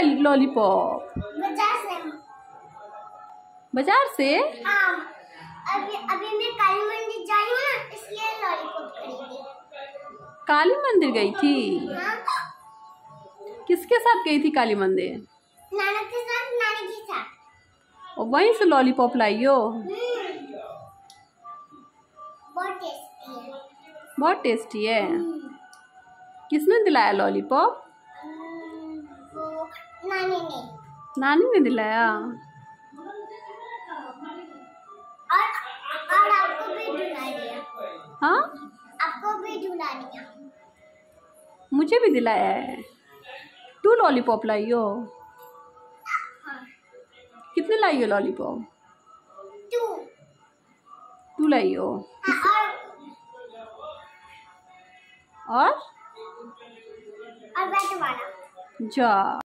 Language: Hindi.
लॉलीपॉप बाज़ार से। बाज़ार से? हाँ अभी अभी मैं काली मंदिर जा रही हूँ ना इसलिए लॉलीपॉप खरीदी। काली मंदिर गई थी? हाँ। किसके साथ गई थी काली मंदिर? नाना के साथ नानी के साथ। और वहीं से लॉलीपॉप लाई हो? हम्म, बहुत टेस्टी है। बहुत टेस्टी है। किसने दिलाया लॉलीपॉप नानी ने दिलाया और और आपको भी दिया हाँ आपको भी दिया मुझे भी दिलाया है तू लॉलीपॉप लाई हो हाँ कितने लाई हो लॉलीपॉप टू तू लाई हो और और जा